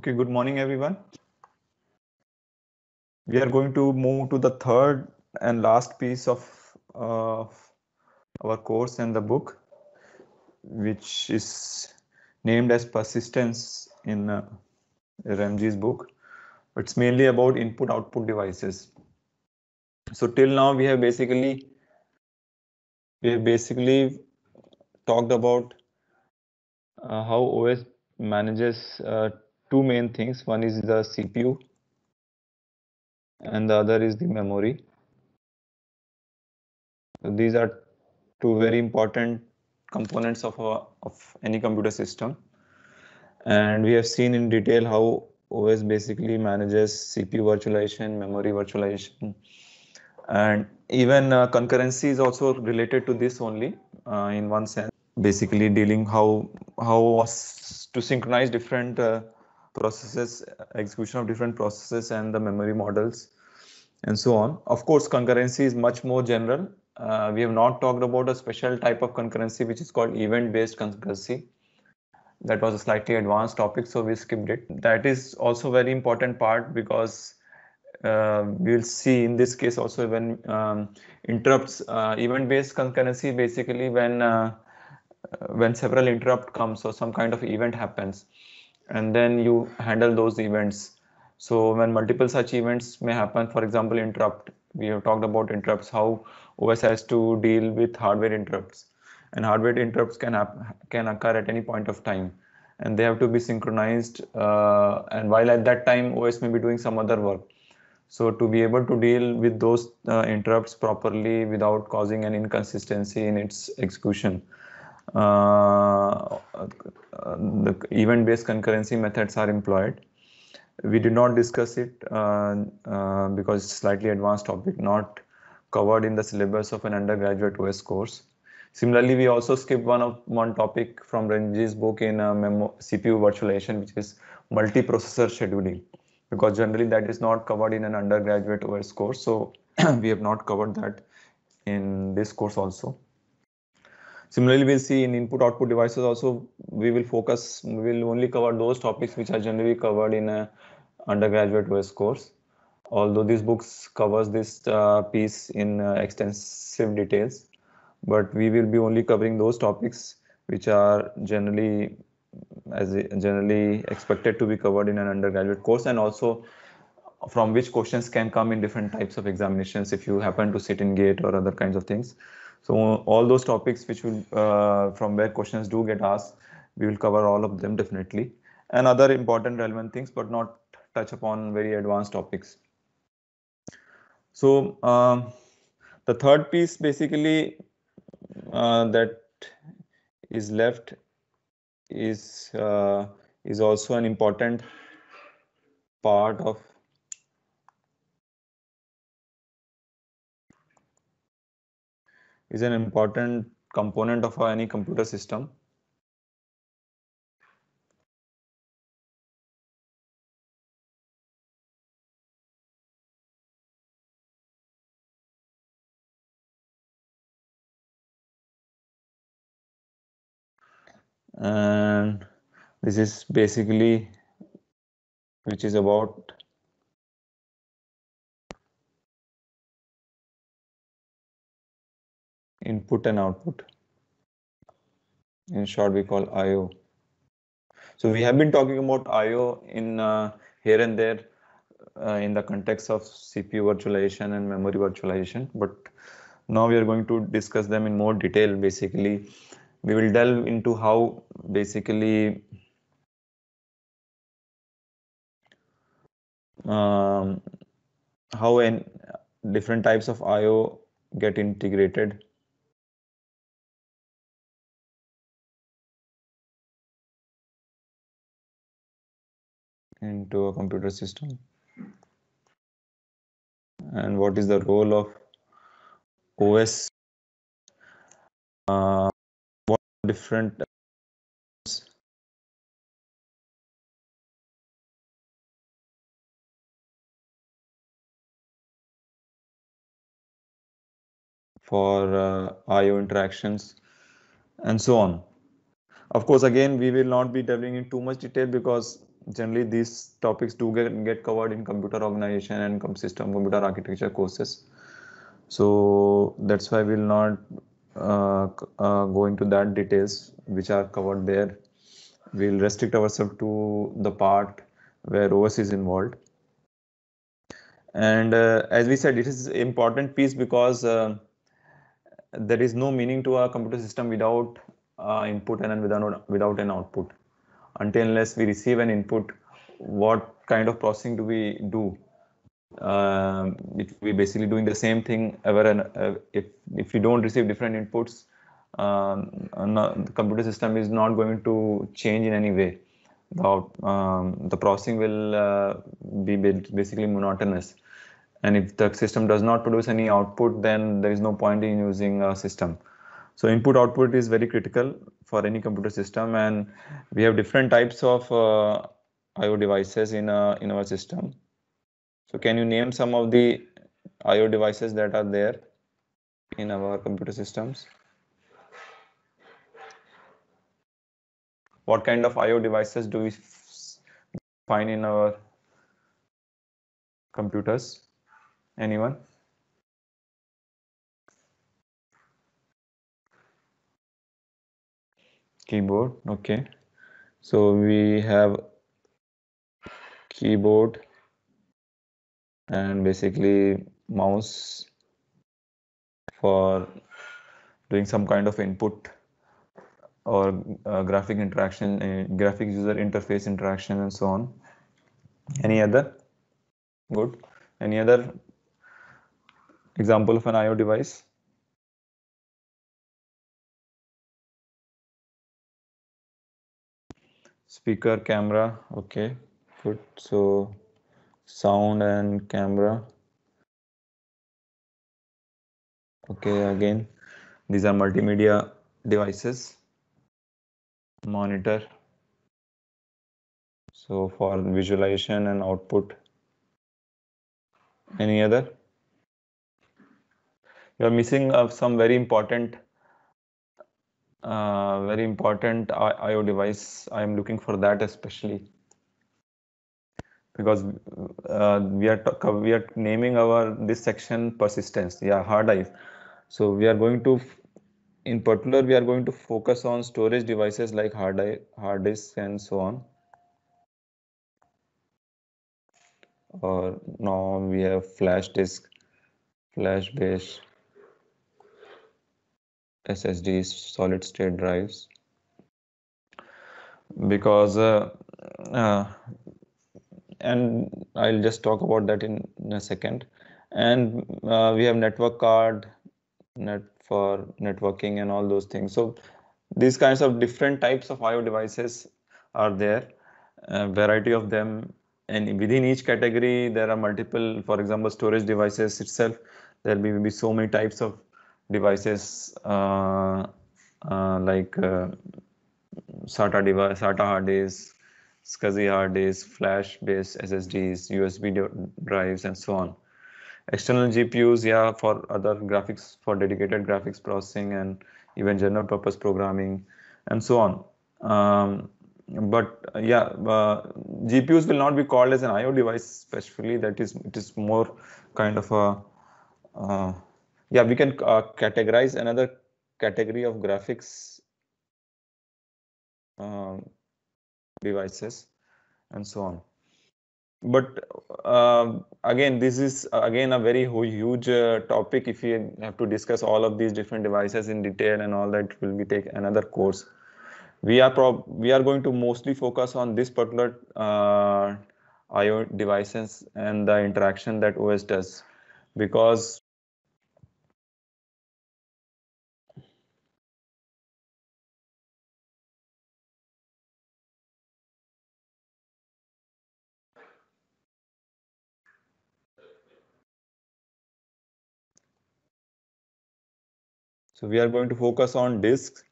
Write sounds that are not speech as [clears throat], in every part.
Okay, good morning, everyone. We are going to move to the third and last piece of uh, our course and the book, which is named as persistence in uh, Remzi's book. It's mainly about input-output devices. So till now we have basically we have basically talked about uh, how OS manages uh, two main things. One is the CPU and the other is the memory. So these are two very important components of, a, of any computer system. And we have seen in detail how OS basically manages CPU virtualization, memory virtualization, and even uh, concurrency is also related to this only uh, in one sense. Basically dealing how how to synchronize different uh, processes, execution of different processes and the memory models and so on. Of course, concurrency is much more general. Uh, we have not talked about a special type of concurrency, which is called event-based concurrency. That was a slightly advanced topic, so we skipped it. That is also very important part because uh, we will see in this case also when um, interrupts uh, event-based concurrency basically when uh, when several interrupt comes or some kind of event happens and then you handle those events. So when multiple such events may happen for example interrupt we have talked about interrupts how os has to deal with hardware interrupts. And hardware interrupts can can occur at any point of time and they have to be synchronized uh, and while at that time os may be doing some other work. So to be able to deal with those uh, interrupts properly without causing an inconsistency in its execution, the event-based concurrency methods are employed. We did not discuss it uh, uh, because it's slightly advanced topic, not covered in the syllabus of an undergraduate OS course. Similarly, we also skipped one of one topic from Remzi's book in uh, CPU virtualization, which is multiprocessor scheduling because generally that is not covered in an undergraduate OS course. So [clears throat] we have not covered that in this course also. Similarly, we'll see in input output devices also, we will focus, we will only cover those topics which are generally covered in a undergraduate OS course. Although this books covers this uh, piece in uh, extensive details, but we will be only covering those topics which are generally as generally expected to be covered in an undergraduate course and also from which questions can come in different types of examinations if you happen to sit in GATE or other kinds of things so all those topics which will uh, from where questions do get asked we will cover all of them definitely. And other important relevant things but not touch upon very advanced topics. So um, the third piece basically uh, that is left is uh, is also an important part of is an important component of any computer system. And this is basically which is about input and output. In short we call IO so we have been talking about IO in uh, here and there uh, in the context of CPU virtualization and memory virtualization but now we are going to discuss them in more detail basically. We will delve into how basically um, how in different types of IO get integrated into a computer system and what is the role of OS uh, different for uh, IO interactions and so on. Of course, again, we will not be delving in too much detail because generally these topics do get, get covered in computer organization and system computer architecture courses. So that's why we'll not uh, uh, go into that details which are covered there. We'll restrict ourselves to the part where OS is involved. And uh, as we said, it is important piece because uh, there is no meaning to a computer system without uh, input and without, without an output. Until unless we receive an input, what kind of processing do we do? Uh, it, we basically doing the same thing ever and uh, if if you don't receive different inputs, um, not, the computer system is not going to change in any way. The, um, the processing will uh, be basically monotonous and if the system does not produce any output then there is no point in using a system so input output is very critical for any computer system and we have different types of uh, IO devices in, uh, in our system. So can you name some of the IO devices that are there in our computer systems? What kind of IO devices do we find in our computers? Anyone? Keyboard, okay. So we have keyboard and basically mouse for doing some kind of input or uh, graphic interaction, uh, graphic user interface interaction and so on. Any other? Good. Any other Example of an IO device. Speaker, camera, okay, good. So sound and camera. Okay, again, these are multimedia devices. Monitor. So for visualization and output. Any other? you're missing of some very important uh, very important IO device. I am looking for that especially because uh, we are we are naming our this section persistence. Yeah, hard drive. So we are going to, in particular, we are going to focus on storage devices like hard drive, hard disk, and so on. Or now we have flash disk, flash base SSDs, solid state drives, because uh, uh, and I'll just talk about that in, a second. And uh, we have network card, net for networking and all those things. So these kinds of different types of IO devices are there, a variety of them. And within each category, there are multiple, for example, storage devices itself. There will be so many types of devices uh, uh, like uh, SATA device, SATA hard disk, SCSI hard disk, flash-based SSDs, USB drives, and so on. External GPUs, yeah, for other graphics, for dedicated graphics processing and even general purpose programming, and so on. Um, but uh, yeah, uh, GPUs will not be called as an I/O device specifically. That is, it is more kind of a uh, yeah we can uh, categorize another category of graphics um, devices and so on. But uh, again this is again a very huge uh, topic. If you have to discuss all of these different devices in detail and all that will be take another course. We are prob we are going to mostly focus on this particular uh, IO devices and the interaction that OS does because So we are going to focus on disks,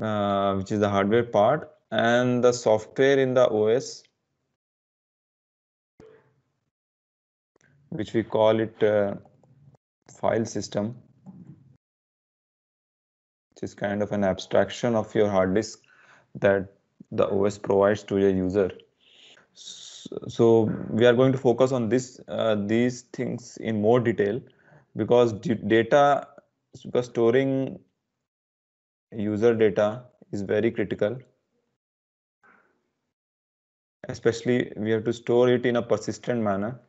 uh, which is the hardware part, and the software in the OS, which we call it uh, file system, which is kind of an abstraction of your hard disk that the OS provides to a user. So we are going to focus on this uh, these things in more detail because data because storing user data is very critical. Especially we have to store it in a persistent manner.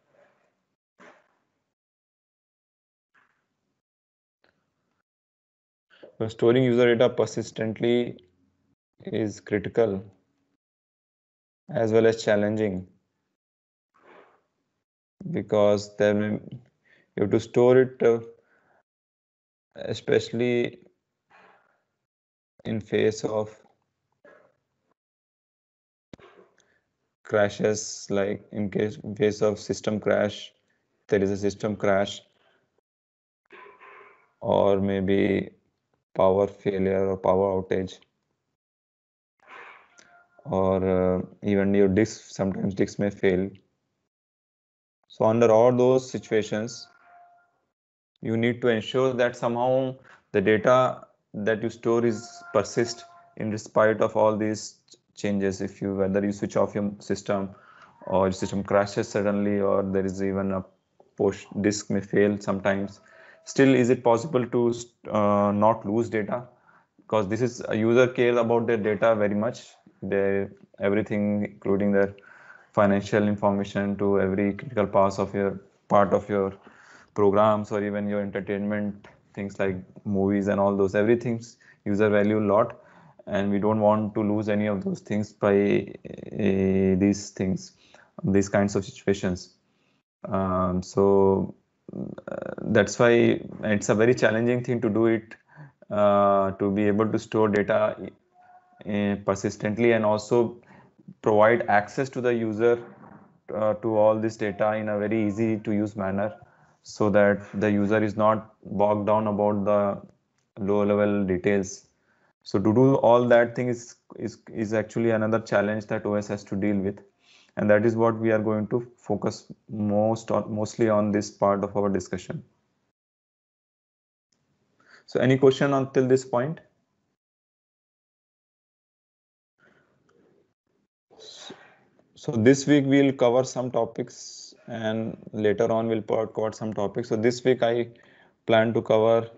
So storing user data persistently is critical as well as challenging because then you have to store it uh, especially in face of crashes like in case in of system crash there is a system crash or maybe power failure or power outage or uh, even your disk sometimes disks may fail. So under all those situations you need to ensure that somehow the data that you store is persist in spite of all these changes. If you whether you switch off your system or your system crashes suddenly or there is even a push disk may fail sometimes. Still is it possible to uh, not lose data? Because this is a user care about their data very much. They everything including their financial information to every critical part of your part of your programs or even your entertainment things like movies and all those everything's user value a lot. And we don't want to lose any of those things by uh, these things these kinds of situations. Um, so uh, that's why it's a very challenging thing to do it uh, to be able to store data uh, persistently and also provide access to the user uh, to all this data in a very easy to use manner so that the user is not bogged down about the low level details so to do all that thing is, is, is actually another challenge that OS has to deal with. And that is what we are going to focus most on, mostly on this part of our discussion. So any question until this point? So this week we'll cover some topics and later on we'll cover some topics. So this week I plan to cover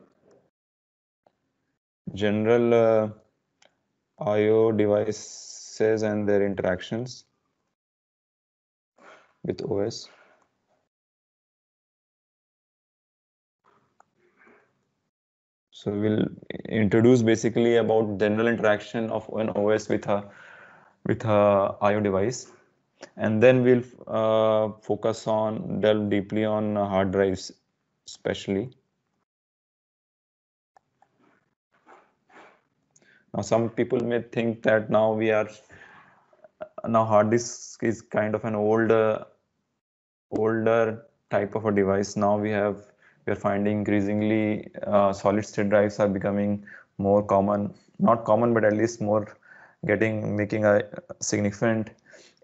general uh, IO devices and their interactions with OS. So we'll introduce basically about general interaction of an OS with a with a IO device, and then we'll uh, focus on delve deeply on hard drives, especially. Now, some people may think that now we are now hard disk is kind of an older older type of a device. Now we have we are finding increasingly uh, solid state drives are becoming more common, not common, but at least more getting making a significant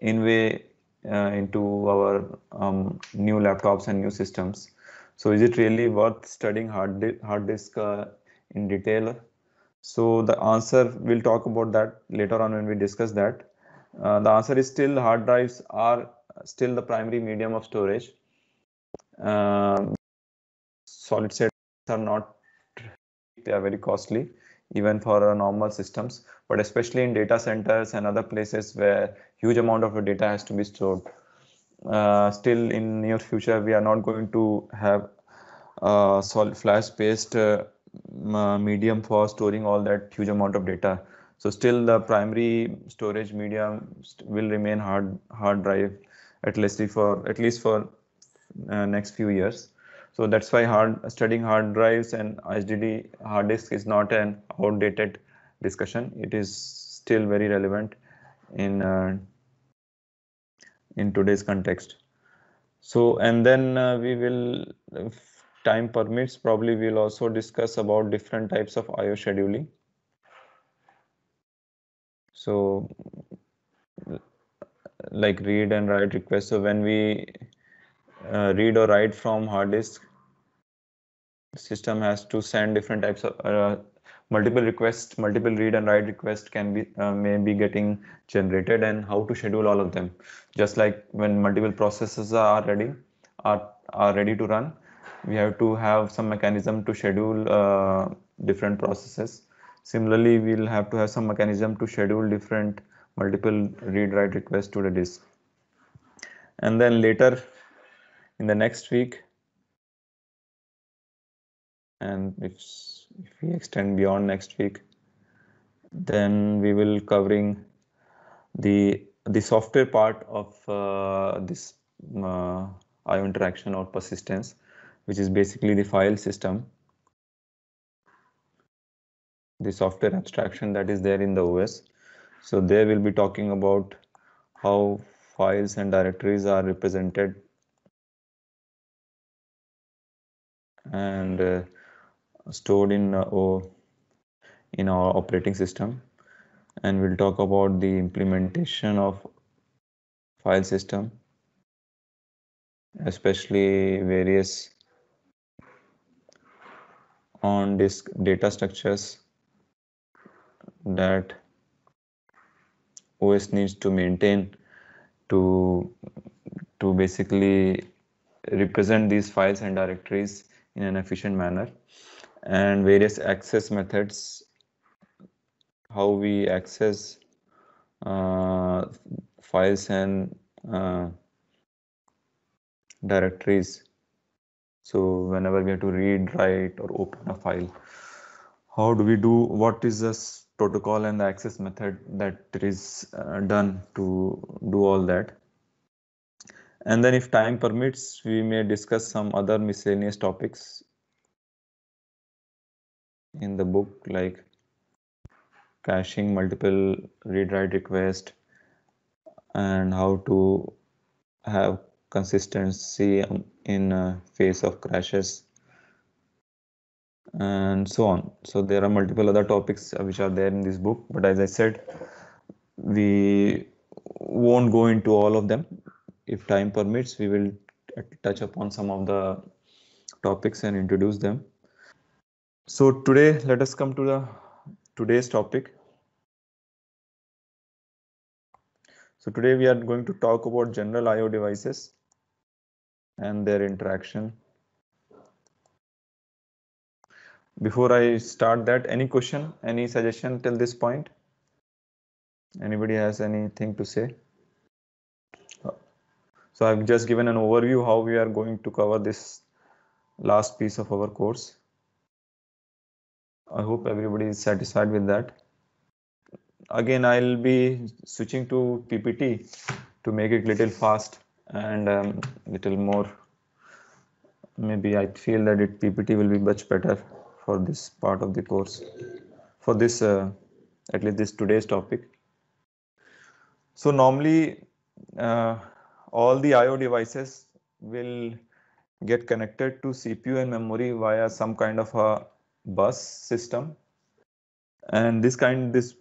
in way uh, into our um, new laptops and new systems. So is it really worth studying hard, di hard disk uh, in detail? So the answer, we'll talk about that later on when we discuss that. Uh, the answer is still hard drives are still the primary medium of storage. Um, solid state are not, they are very costly even for normal systems, but especially in data centers and other places where huge amount of data has to be stored. Uh, still in near future, we are not going to have uh, solid flash based uh, medium for storing all that huge amount of data. So still the primary storage medium will remain hard hard drive at least for at least for uh, next few years. So that's why hard studying hard drives and HDD hard disk is not an outdated discussion. It is still very relevant in uh, in today's context. So and then uh, we will time permits, probably we'll also discuss about different types of IO scheduling. So like read and write requests. So when we uh, read or write from hard disk, system has to send different types of uh, multiple requests, multiple read and write requests can be uh, may be getting generated and how to schedule all of them. Just like when multiple processes are ready, are, are ready to run, we have to have some mechanism to schedule uh, different processes. Similarly, we'll have to have some mechanism to schedule different multiple read write requests to the disk. And then later in the next week, and if, if we extend beyond next week, then we will covering the the software part of uh, this uh, IO interaction or persistence, which is basically the file system, the software abstraction that is there in the OS. So there we'll be talking about how files and directories are represented and uh, stored in uh, in our operating system. And we'll talk about the implementation of file system especially various on disk data structures that OS needs to maintain to to basically represent these files and directories in an efficient manner. And various access methods how we access uh, files and uh, directories. So whenever we have to read write or open a file how do we do what is this protocol and the access method that is uh, done to do all that and then if time permits we may discuss some other miscellaneous topics in the book like caching multiple read write request and how to have consistency in face of crashes and so on. So there are multiple other topics which are there in this book but as i said we won't go into all of them if time permits we will touch upon some of the topics and introduce them so today let us come to the today's topic so today we are going to talk about general IO devices and their interaction before I start that, any question, any suggestion till this point? Anybody has anything to say? So I've just given an overview how we are going to cover this last piece of our course. I hope everybody is satisfied with that. Again, I'll be switching to PPT to make it little fast and um, little more. Maybe I feel that it PPT will be much better for this part of the course for this uh, at least this today's topic so normally uh, all the IO devices will get connected to CPU and memory via some kind of a bus system. And this kind this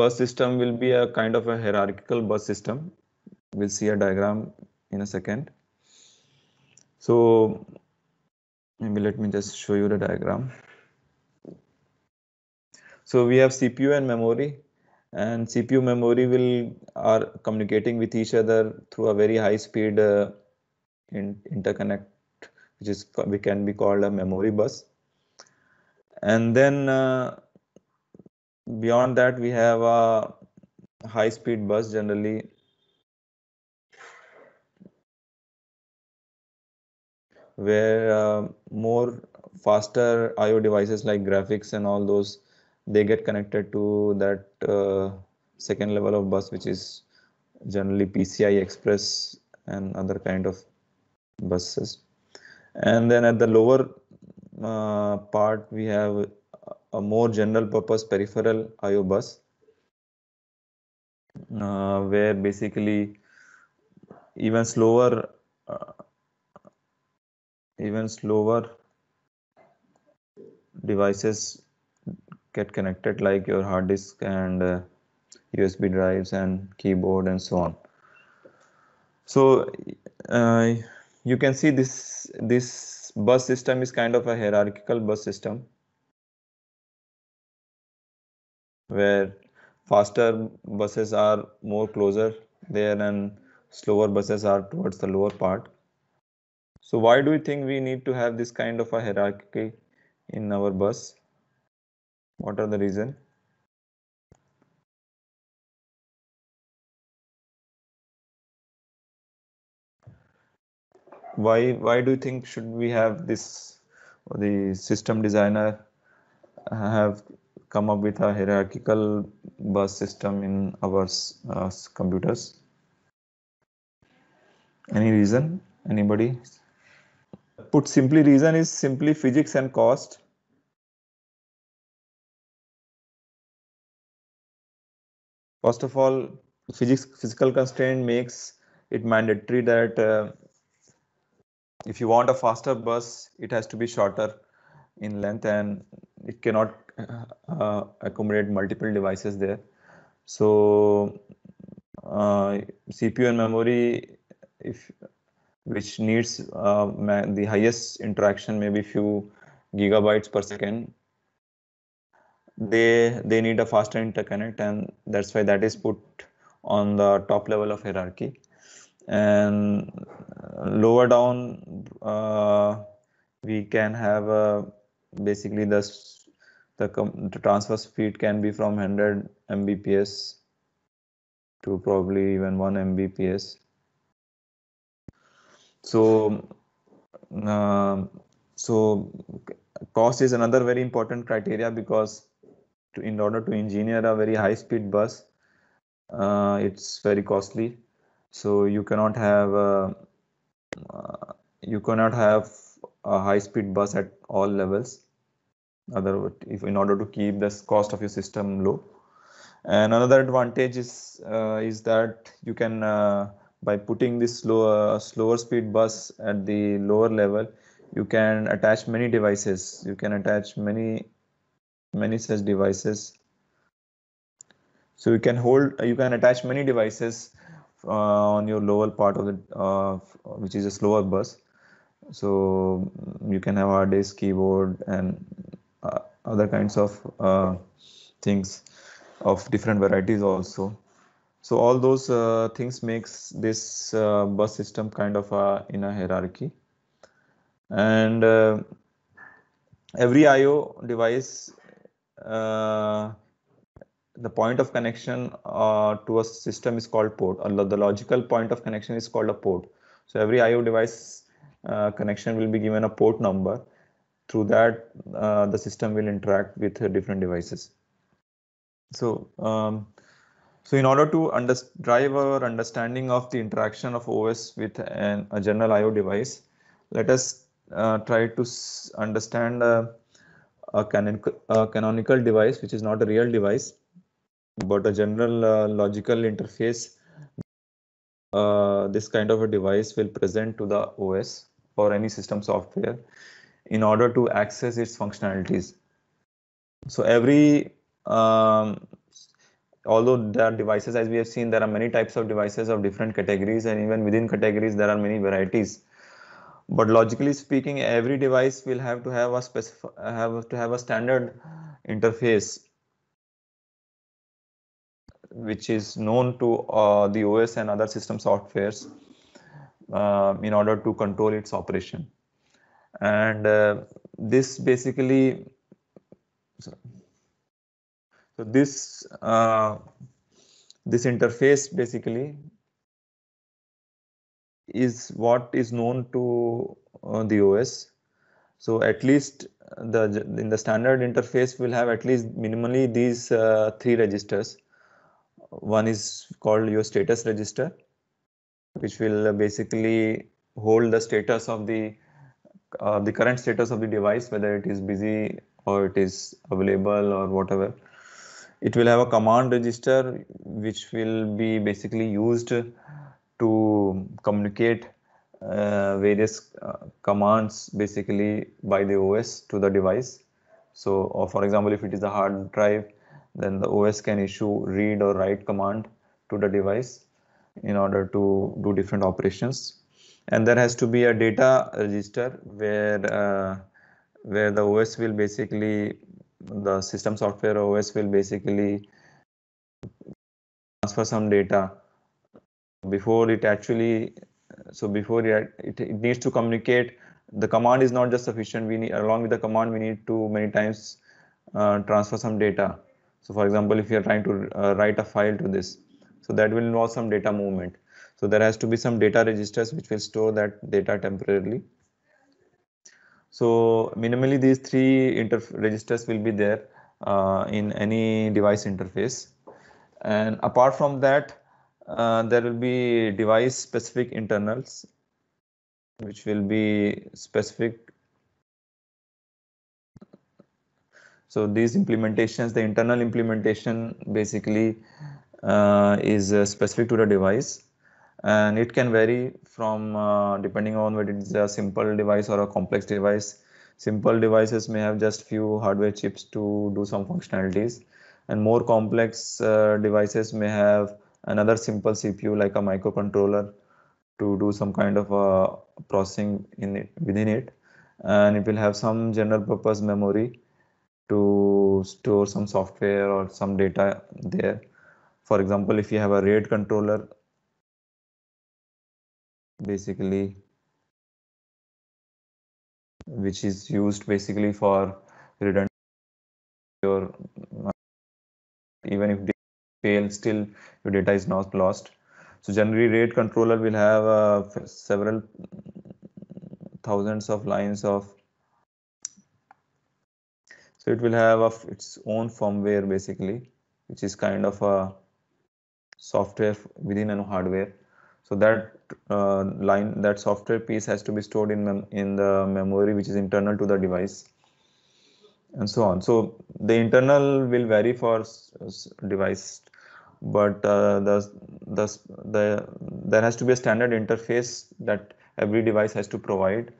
bus system will be a kind of a hierarchical bus system. We'll see a diagram in a second. So maybe let me just show you the diagram. So we have cpu and memory and cpu memory will are communicating with each other through a very high speed uh, in, interconnect which is we can be called a memory bus. And then uh, beyond that we have a high speed bus generally. Where uh, more faster IO devices like graphics and all those they get connected to that uh, second level of bus which is generally PCI Express and other kind of buses. And then at the lower uh, part we have a more general purpose peripheral IO bus uh, where basically even slower uh, even slower devices get connected like your hard disk and uh, USB drives and keyboard and so on. So uh, you can see this this bus system is kind of a hierarchical bus system where faster buses are more closer there and slower buses are towards the lower part. So why do you think we need to have this kind of a hierarchy in our bus? What are the reason? Why why do you think should we have this the system designer have come up with a hierarchical bus system in our uh, computers? Any reason? Anybody? Put simply, reason is simply physics and cost. First of all, physics physical constraint makes it mandatory that uh, if you want a faster bus, it has to be shorter in length and it cannot uh, accommodate multiple devices there. So uh, CPU and memory, if which needs uh, the highest interaction, maybe few gigabytes per second, they they need a faster interconnect, and that's why that is put on the top level of hierarchy. And lower down, uh, we can have uh, basically the the, the transfer speed can be from 100 mbps to probably even 1 mbps so uh, so cost is another very important criteria because to, in order to engineer a very high speed bus uh, it's very costly. So you cannot have a, uh, you cannot have a high speed bus at all levels. Other if in order to keep the cost of your system low. And another advantage is uh, is that you can uh, by putting this slower slower speed bus at the lower level you can attach many devices. You can attach many many such devices. So you can hold you can attach many devices uh, on your lower part of the uh, which is a slower bus. So you can have hard disk keyboard and uh, other kinds of uh, things of different varieties also. So all those uh, things makes this uh, bus system kind of a, in a hierarchy. And every IO device the point of connection uh, to a system is called port or the logical point of connection is called a port. So every IO device uh, connection will be given a port number. Through that the system will interact with different devices. So um, so in order to under, drive our understanding of the interaction of OS with an, a general IO device, let us uh, try to understand a, a, canonical, a, canonical device, which is not a real device, but a general uh, logical interface. Uh, this kind of a device will present to the OS or any system software in order to access its functionalities. So every um, although there are devices as we have seen there are many types of devices of different categories and even within categories there are many varieties but logically speaking every device will have to have a specific have to have a standard interface which is known to uh, the OS and other system softwares uh, in order to control its operation. And uh, this basically sorry, so this uh, this interface basically is what is known to uh, the OS. So at least the in the standard interface will have at least minimally these uh, three registers. One is called your status register, which will basically hold the status of the uh, the current status of the device, whether it is busy or it is available or whatever it will have a command register which will be basically used to communicate uh, various uh, commands basically by the OS to the device. So for example, if it is a hard drive, then the OS can issue read or write command to the device in order to do different operations. And there has to be a data register where uh, where the OS will basically the system software OS will basically transfer some data before it actually so before it, it, needs to communicate. The command is not just sufficient. We need along with the command we need to many times uh, transfer some data. So for example if you are trying to uh, write a file to this so that will involve some data movement. So there has to be some data registers which will store that data temporarily. So minimally these three registers will be there uh, in any device interface. And apart from that uh, there will be device specific internals which will be specific. So these implementations the internal implementation basically uh, is uh, specific to the device. And it can vary from uh, depending on whether it's a simple device or a complex device. Simple devices may have just few hardware chips to do some functionalities. And more complex uh, devices may have another simple CPU like a microcontroller to do some kind of a processing in it, within it. And it will have some general purpose memory to store some software or some data there. For example if you have a RAID controller basically which is used basically for redundant your uh, even if fail still your data is not lost. So generally RAID controller will have uh, several thousands of lines of so it will have of its own firmware basically which is kind of a software within a hardware. So that uh, line that software piece has to be stored in in the memory which is internal to the device and so on. So the internal will vary for device but uh, the, the the there has to be a standard interface that every device has to provide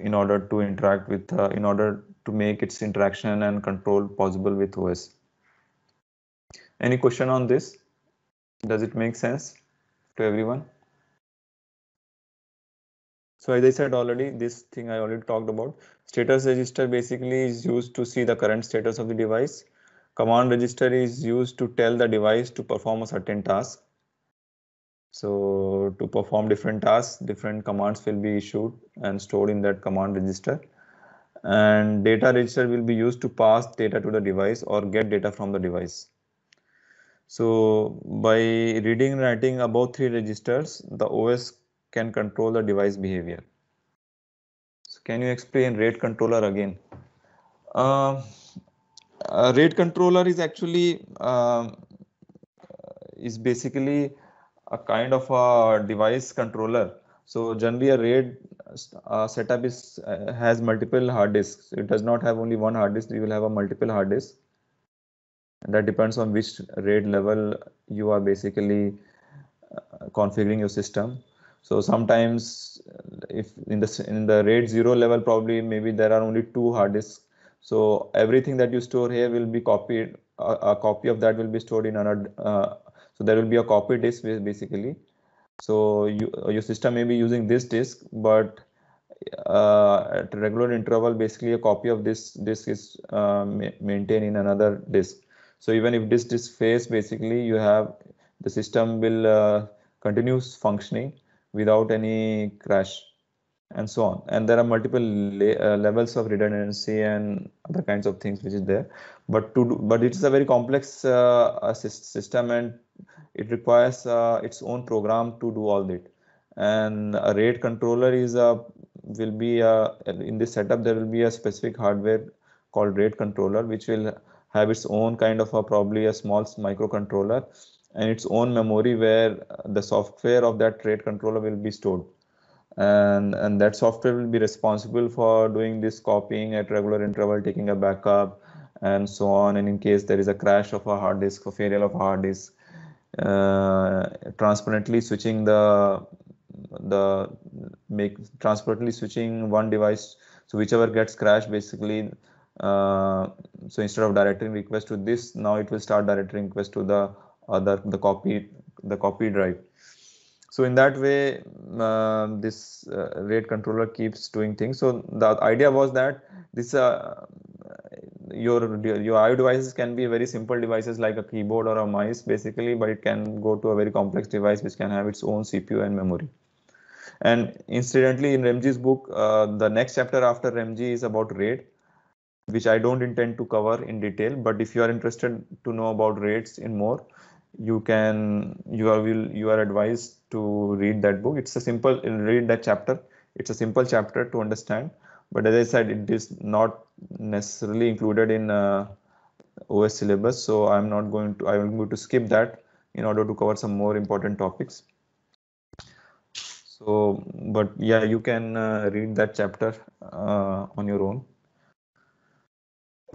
in order to interact with uh, in order to make its interaction and control possible with OS. Any question on this? Does it make sense to everyone? So as I said already, this thing I already talked about. Status register basically is used to see the current status of the device. Command register is used to tell the device to perform a certain task. So to perform different tasks, different commands will be issued and stored in that command register. And data register will be used to pass data to the device or get data from the device. So by reading and writing about three registers, the OS can control the device behavior. So can you explain RAID controller again? Uh, uh, RAID controller is actually uh, is basically a kind of a device controller. So generally a RAID uh, setup is uh, has multiple hard disks. It does not have only one hard disk. You will have a multiple hard disk. And that depends on which RAID level you are basically uh, configuring your system. So sometimes if in the in the RAID 0 level probably maybe there are only two hard disks so everything that you store here will be copied. A, copy of that will be stored in another. Uh, so there will be a copy disk basically. So you, your system may be using this disk, but uh, at regular interval, basically a copy of this disk is uh, ma maintained in another disk. So even if this disk fails, basically you have the system will uh, continue functioning without any crash and so on. And there are multiple uh, levels of redundancy and other kinds of things which is there. But to do, but it's a very complex uh, system and it requires uh, its own program to do all that. And a RAID controller is a will be a in this setup there will be a specific hardware called RAID controller which will have its own kind of a probably a small microcontroller and its own memory where the software of that RAID controller will be stored and and that software will be responsible for doing this copying at regular interval taking a backup and so on. And in case there is a crash of a hard disk or failure of a hard disk uh, transparently switching the the make transparently switching one device so whichever gets crashed basically uh, so instead of directing request to this now it will start directing request to the other the copy the copy drive so in that way uh, this uh, RAID controller keeps doing things so the idea was that this uh, your your IO devices can be very simple devices like a keyboard or a mouse basically, but it can go to a very complex device which can have its own CPU and memory. And incidentally, in Remzi's book, uh, the next chapter after Remji is about RAID, which I don't intend to cover in detail. But if you are interested to know about RAIDs in more, you can you are will you are advised to read that book. It's a simple read that chapter. It's a simple chapter to understand. But as I said, it is not necessarily included in uh, OS syllabus. So I'm not going to, I'm going to skip that in order to cover some more important topics. So, but yeah, you can uh, read that chapter uh, on your own.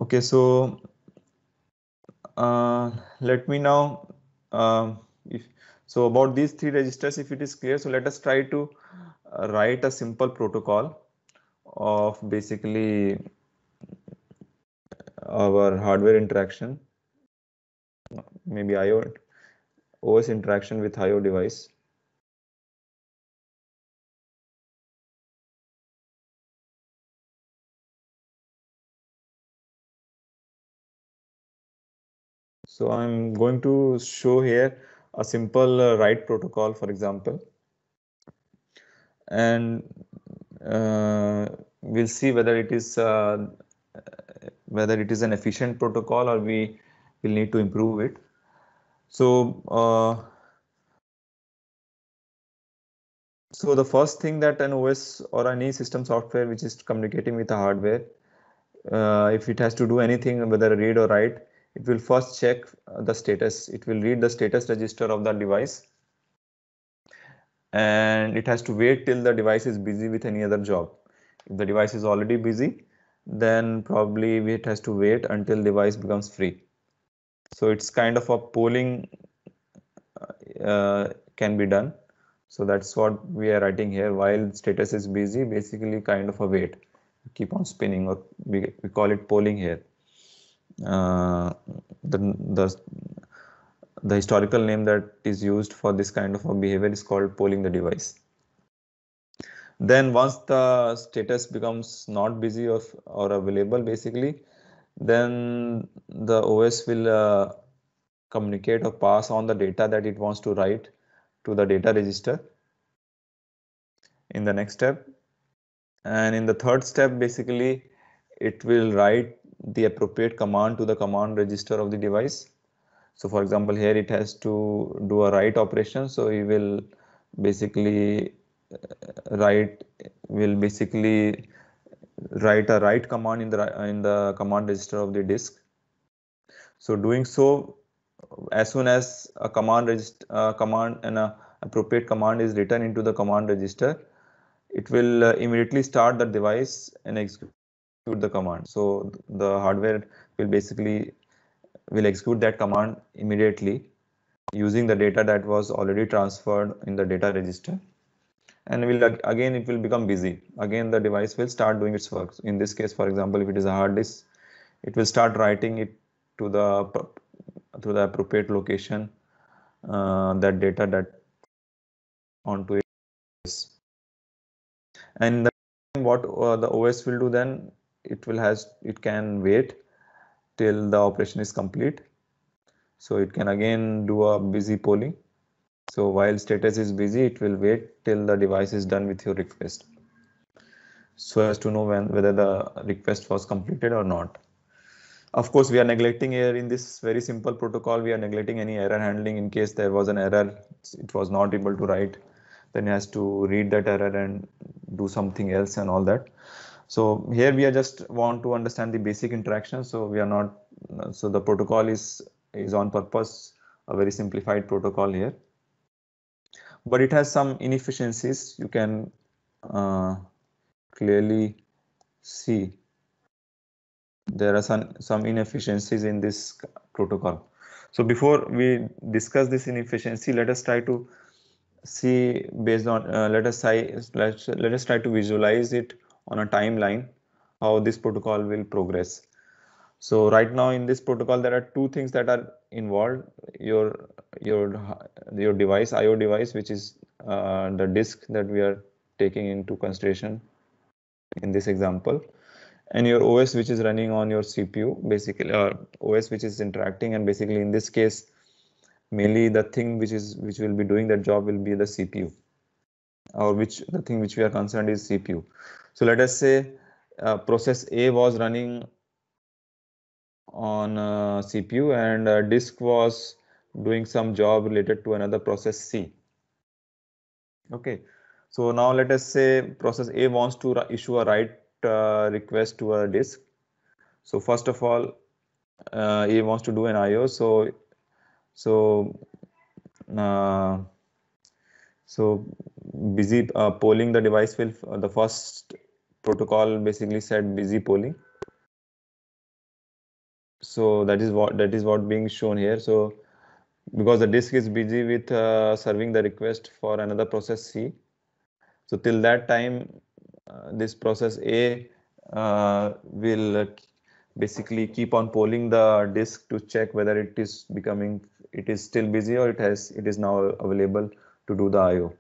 Okay, so uh, let me now, um, if so about these three registers, if it is clear, so let us try to uh, write a simple protocol of basically our hardware interaction, maybe IO OS interaction with IO device. So I'm going to show here a simple uh, write protocol, for example. And uh, we'll see whether it is uh, whether it is an efficient protocol or we will need to improve it. So, uh, so the first thing that an OS or any system software which is communicating with the hardware, uh, if it has to do anything, whether read or write, it will first check the status. It will read the status register of the device and it has to wait till the device is busy with any other job. If the device is already busy, then probably it has to wait until device becomes free. So it's kind of a polling uh, can be done. So that's what we are writing here. While status is busy, basically kind of a wait, keep on spinning, or we, we call it polling here. Uh, the the the historical name that is used for this kind of a behavior is called polling the device. Then once the status becomes not busy or, or available basically, then the OS will uh, communicate or pass on the data that it wants to write to the data register in the next step. And in the third step, basically, it will write the appropriate command to the command register of the device. So for example, here it has to do a write operation. So we will basically write will basically write a write command in the in the command register of the disk. So doing so, as soon as a command register uh, command and a appropriate command is written into the command register, it will uh, immediately start the device and execute the command. So the hardware will basically will execute that command immediately using the data that was already transferred in the data register. And will again it will become busy. Again the device will start doing its work. In this case for example if it is a hard disk it will start writing it to the to the appropriate location uh, that data that onto it. And what uh, the OS will do then it will has it can wait till the operation is complete so it can again do a busy polling so while status is busy, it will wait till the device is done with your request. So as to know when whether the request was completed or not. Of course, we are neglecting here in this very simple protocol, we are neglecting any error handling in case there was an error, it was not able to write, then it has to read that error and do something else and all that. So here we are just want to understand the basic interaction. So we are not, so the protocol is, is on purpose, a very simplified protocol here. But it has some inefficiencies. You can uh, clearly see there are some some inefficiencies in this protocol. So before we discuss this inefficiency let us try to see based on uh, let us say let let us try to visualize it on a timeline how this protocol will progress so right now in this protocol, there are two things that are involved. Your your your device, IO device, which is uh, the disk that we are taking into consideration in this example, and your OS which is running on your CPU basically or OS which is interacting and basically in this case mainly the thing which is which will be doing that job will be the CPU or which the thing which we are concerned is CPU. So let us say uh, process A was running on uh, CPU and uh, disk was doing some job related to another process C. Okay, so now let us say process A wants to issue a write uh, request to a disk. So first of all, uh, A wants to do an IO. So so uh, so busy uh, polling the device will uh, the first protocol basically said busy polling. So that is what that is what being shown here. So because the disk is busy with uh, serving the request for another process c. So till that time uh, this process a uh, will basically keep on polling the disk to check whether it is becoming it is still busy or it has it is now available to do the IO.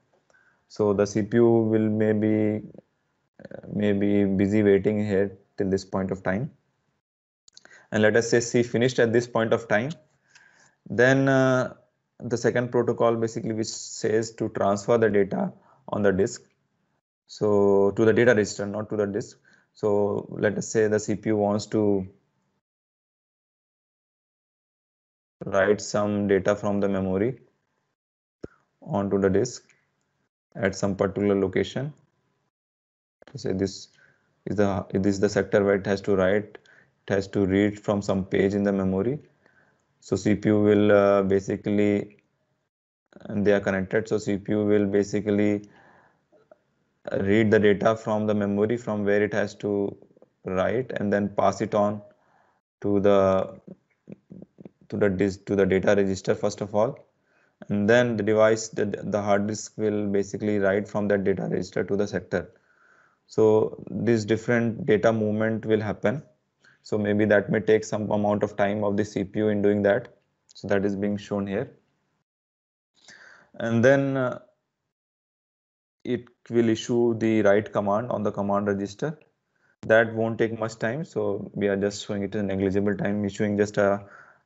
So the CPU will maybe maybe busy waiting here till this point of time. And let us say C finished at this point of time. Then uh, the second protocol basically which says to transfer the data on the disk. So to the data register, not to the disk. So let us say the CPU wants to write some data from the memory onto the disk at some particular location. Say this is the this is the sector where it has to write, it has to read from some page in the memory. So CPU will uh, basically, and they are connected. So CPU will basically read the data from the memory from where it has to write and then pass it on to the to the disk to the data register first of all and then the device the, the hard disk will basically write from that data register to the sector so this different data movement will happen. So maybe that may take some amount of time of the cpu in doing that. So that is being shown here. And then uh, it will issue the write command on the command register. That won't take much time. So we are just showing it a negligible time. Issuing just a,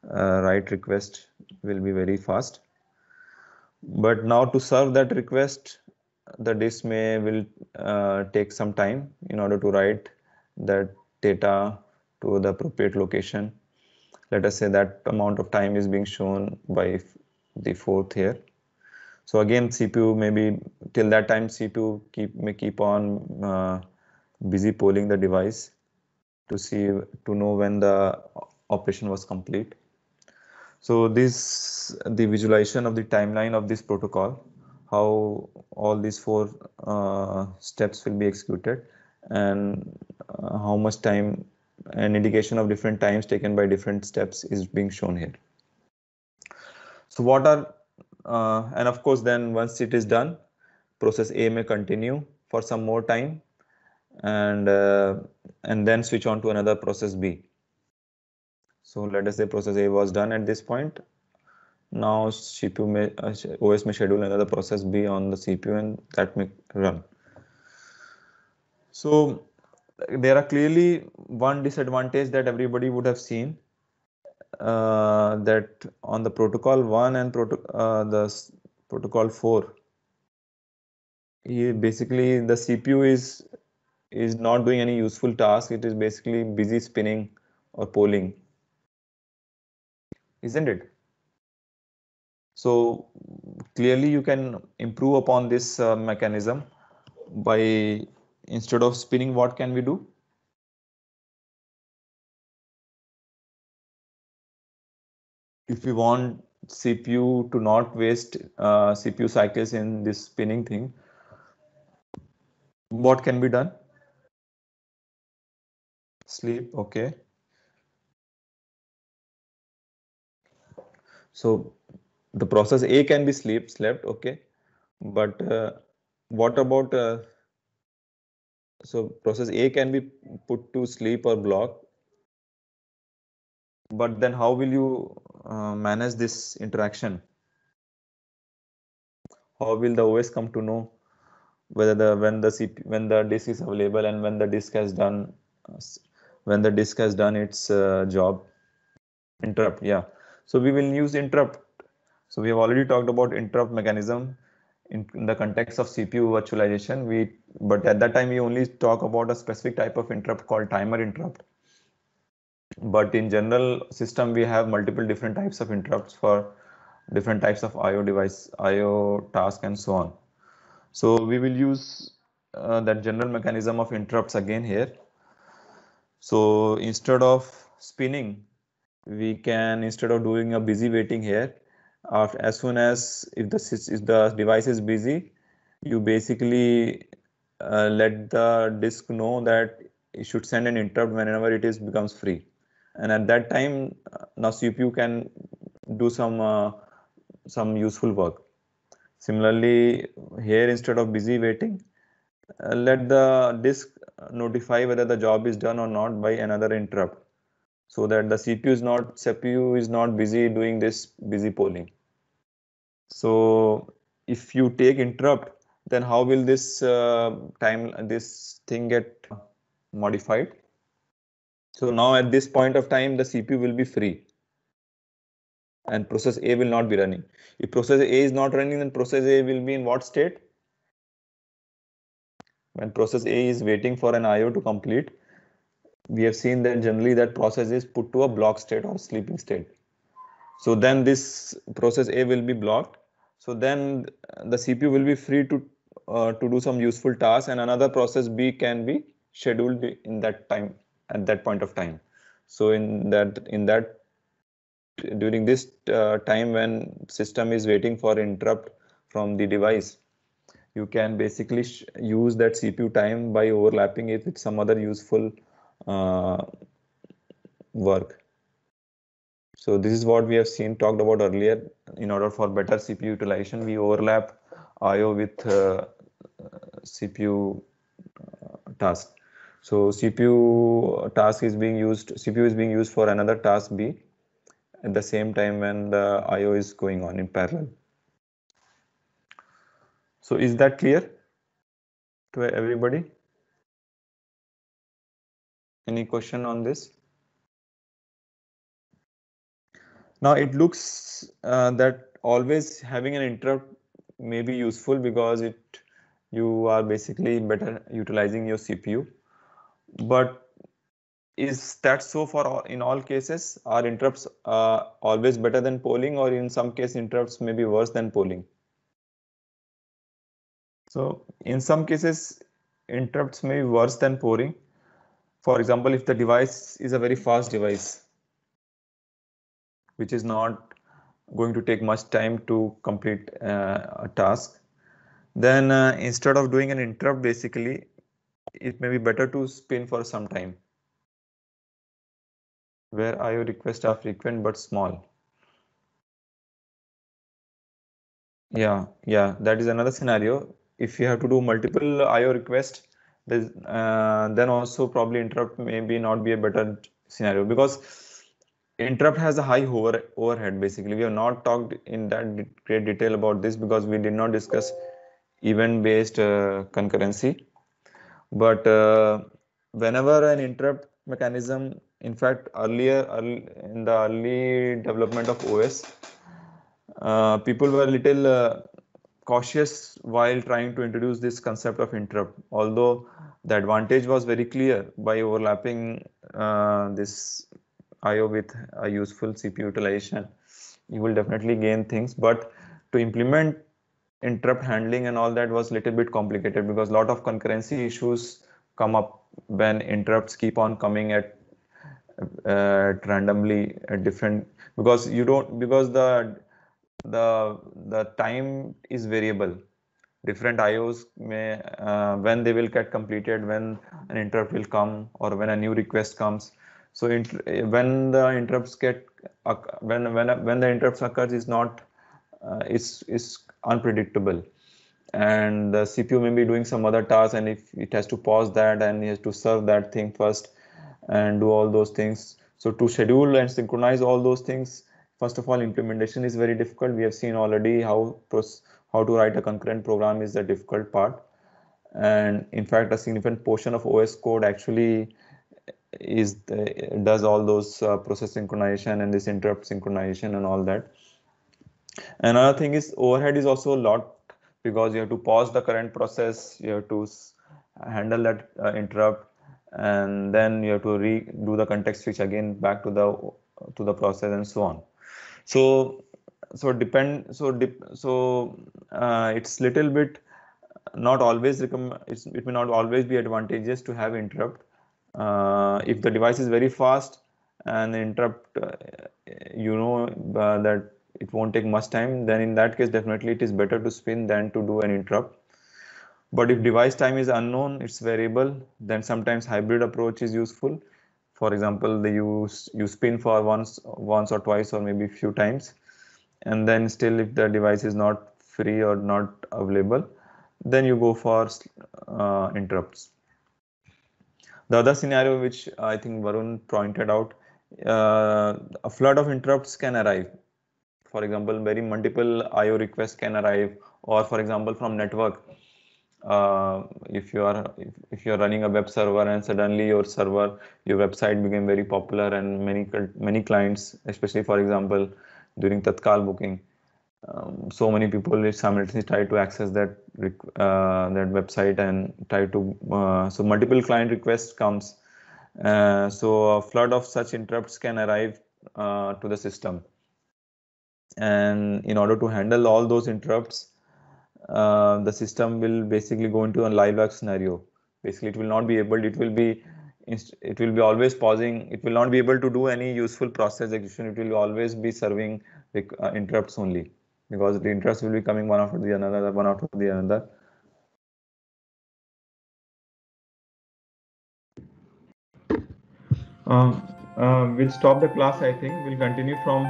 a write request will be very fast. But now to serve that request the disk may will uh, take some time in order to write that data to the appropriate location. Let us say that amount of time is being shown by the fourth here. So again cpu maybe till that time cpu keep may keep on uh, busy polling the device to see to know when the operation was complete. So this the visualization of the timeline of this protocol, how all these four uh, steps will be executed and uh, how much time an indication of different times taken by different steps is being shown here. So what are, uh, and of course then once it is done, process A may continue for some more time and uh, and then switch on to another process B. So let us say process A was done at this point. Now CPU may, uh, OS may schedule another process B on the CPU and that may run. So there are clearly one disadvantage that everybody would have seen uh, that on the protocol 1 and proto uh, the protocol 4 basically the CPU is is not doing any useful task it is basically busy spinning or polling isn't it? So clearly you can improve upon this uh, mechanism by instead of spinning what can we do? If we want CPU to not waste uh, CPU cycles in this spinning thing, what can be done? Sleep, okay. So the process A can be sleep slept, okay, but uh, what about uh, so process A can be put to sleep or block, but then how will you uh, manage this interaction? How will the OS come to know whether the when the CPU, when the disk is available and when the disk has done when the disk has done its uh, job. Interrupt, yeah. So we will use interrupt. So we have already talked about interrupt mechanism in, in the context of CPU virtualization. We but at that time we only talk about a specific type of interrupt called timer interrupt. But in general system we have multiple different types of interrupts for different types of IO device, IO task and so on. So we will use uh, that general mechanism of interrupts again here. So instead of spinning, we can instead of doing a busy waiting here, as soon as if the if the device is busy, you basically uh, let the disk know that it should send an interrupt whenever it is becomes free. And at that time, uh, now CPU can do some uh, some useful work. Similarly, here instead of busy waiting, uh, let the disk notify whether the job is done or not by another interrupt so that the CPU is not CPU is not busy doing this busy polling. So if you take interrupt, then how will this uh, time this thing get modified? So now at this point of time, the CPU will be free and process A will not be running. If process A is not running, then process A will be in what state? When process A is waiting for an IO to complete, we have seen that generally that process is put to a block state or sleeping state. So then this process A will be blocked. So then the CPU will be free to uh, to do some useful task and another process B can be scheduled in that time at that point of time. So in that in that during this uh, time when system is waiting for interrupt from the device you can basically use that CPU time by overlapping it with some other useful uh, work. So this is what we have seen talked about earlier. In order for better CPU utilization, we overlap IO with uh, CPU uh, task. So CPU task is being used, CPU is being used for another task B at the same time when the IO is going on in parallel. So is that clear to everybody? Any question on this? Now it looks uh, that always having an interrupt may be useful because it you are basically better utilizing your CPU. But is that so for all, in all cases? Are interrupts uh, always better than polling or in some case interrupts may be worse than polling? So in some cases, interrupts may be worse than polling. For example, if the device is a very fast device, which is not going to take much time to complete uh, a task, then uh, instead of doing an interrupt, basically, it may be better to spin for some time where IO requests are frequent but small. Yeah, yeah, that is another scenario if you have to do multiple IO requests, uh, then also probably interrupt maybe not be a better scenario because interrupt has a high over, overhead basically. We have not talked in that great detail about this because we did not discuss event-based uh, concurrency. But uh, whenever an interrupt mechanism, in fact, earlier early, in the early development of OS, uh, people were little uh, cautious while trying to introduce this concept of interrupt. Although the advantage was very clear by overlapping uh, this IO with a useful CPU utilization you will definitely gain things. But to implement interrupt handling and all that was a little bit complicated because a lot of concurrency issues come up when interrupts keep on coming at uh, randomly at different because you don't because the the the time is variable. Different ios may uh, when they will get completed when an interrupt will come or when a new request comes. So when the interrupts get when when when the interrupts occurs is not uh, is is unpredictable. And the cpu may be doing some other task and if it has to pause that and it has to serve that thing first and do all those things. So to schedule and synchronize all those things First of all, implementation is very difficult. We have seen already how how to write a concurrent program is the difficult part. And in fact, a significant portion of OS code actually is the, does all those uh, process synchronization and this interrupt synchronization and all that. Another thing is overhead is also a lot because you have to pause the current process, you have to handle that uh, interrupt, and then you have to redo the context switch again back to the to the process and so on. So so depend so dip, so uh, it's little bit not always it may not always be advantageous to have interrupt. Uh, if the device is very fast and interrupt uh, you know uh, that it won't take much time then in that case definitely it is better to spin than to do an interrupt. But if device time is unknown it's variable then sometimes hybrid approach is useful for example they use you spin for once once or twice or maybe few times. And then still if the device is not free or not available then you go for uh, interrupts. The other scenario which i think varun pointed out uh, a flood of interrupts can arrive. For example very multiple io requests can arrive or for example from network uh, if you are if, if you are running a web server and suddenly your server your website became very popular and many many clients especially for example during Tatkal booking. Um, so many people simultaneously try to access that uh, that website and try to uh, so multiple client requests comes uh, so a flood of such interrupts can arrive uh, to the system and in order to handle all those interrupts uh, the system will basically go into a live scenario. Basically it will not be able it will be it will be always pausing it will not be able to do any useful process execution it will always be serving uh, interrupts only because the interrupts will be coming one after the another one after the another. Um, uh, we'll stop the class i think. We'll continue from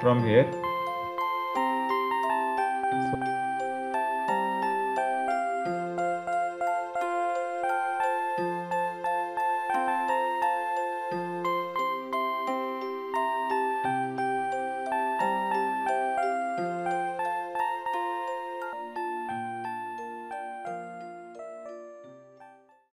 from here